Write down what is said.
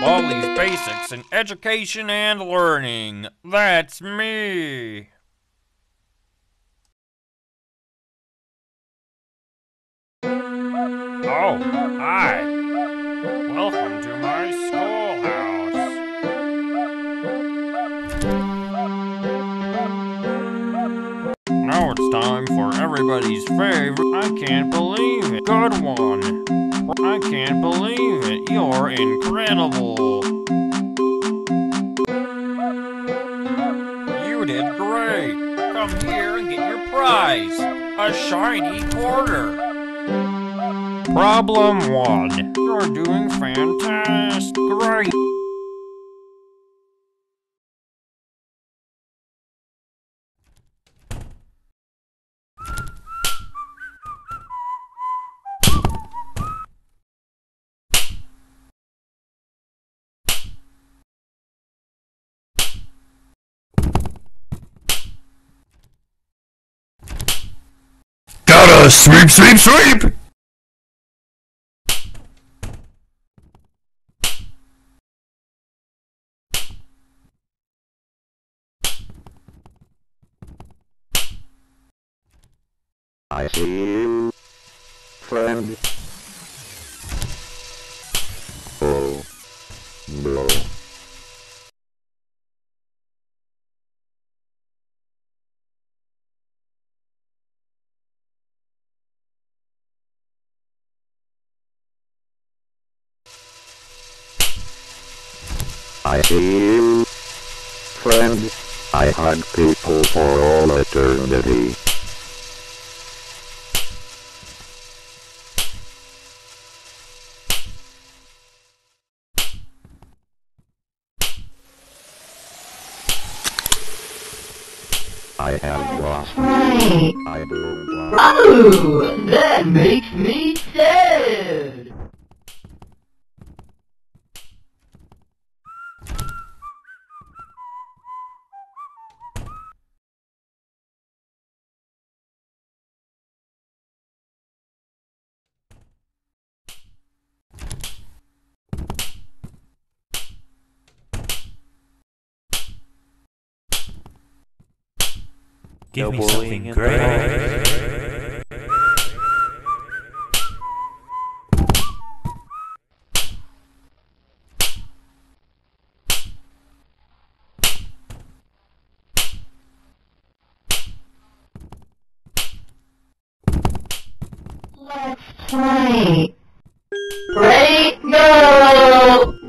Baldi's Basics in Education and Learning. That's me. Oh, hi. It's time for everybody's favorite. I can't believe it. Good one. I can't believe it. You're incredible. You did great. Come here and get your prize. A shiny quarter. Problem one. You're doing fantastic. Great. Gotta sweep, sweep, sweep! I see you, friend. Oh, no. I see you, friend. I hug people for all eternity. I have lost Right. I want Oh, that makes me sad. Give No me something in great. Let's play. Ready, go! One,